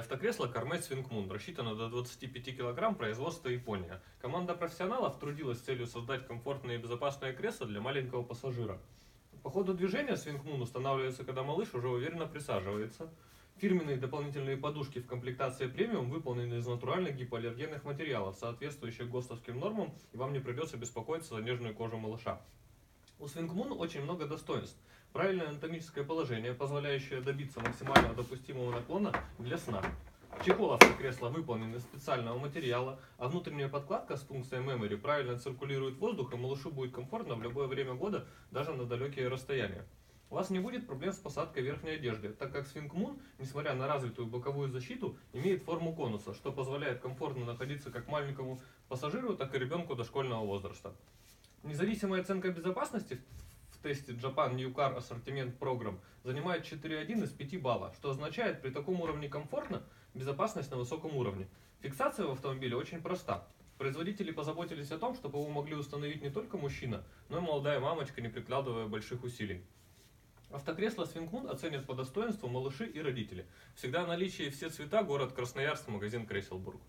автокресло Кармет Свингмун, рассчитано до 25 кг, производство Япония. Команда профессионалов трудилась с целью создать комфортное и безопасное кресло для маленького пассажира. По ходу движения Свингмун устанавливается, когда малыш уже уверенно присаживается. Фирменные дополнительные подушки в комплектации премиум выполнены из натуральных гипоаллергенных материалов, соответствующих ГОСТовским нормам, и вам не придется беспокоиться за нежную кожу малыша. У Свингмун очень много достоинств. Правильное анатомическое положение, позволяющее добиться максимально допустимого наклона для сна. Чехол автокресла выполнен из специального материала, а внутренняя подкладка с функцией Memory правильно циркулирует воздух, и малышу будет комфортно в любое время года, даже на далекие расстояния. У вас не будет проблем с посадкой верхней одежды, так как Swing Moon, несмотря на развитую боковую защиту, имеет форму конуса, что позволяет комфортно находиться как маленькому пассажиру, так и ребенку дошкольного возраста. Независимая оценка безопасности в тесте Japan New Car Assortiment Program занимает 4,1 из 5 балла, что означает при таком уровне комфортно безопасность на высоком уровне. Фиксация в автомобиле очень проста. Производители позаботились о том, чтобы его могли установить не только мужчина, но и молодая мамочка, не прикладывая больших усилий. Автокресло Свинкмун оценят по достоинству малыши и родители. Всегда в наличии все цвета, город Красноярск, магазин Креселбург.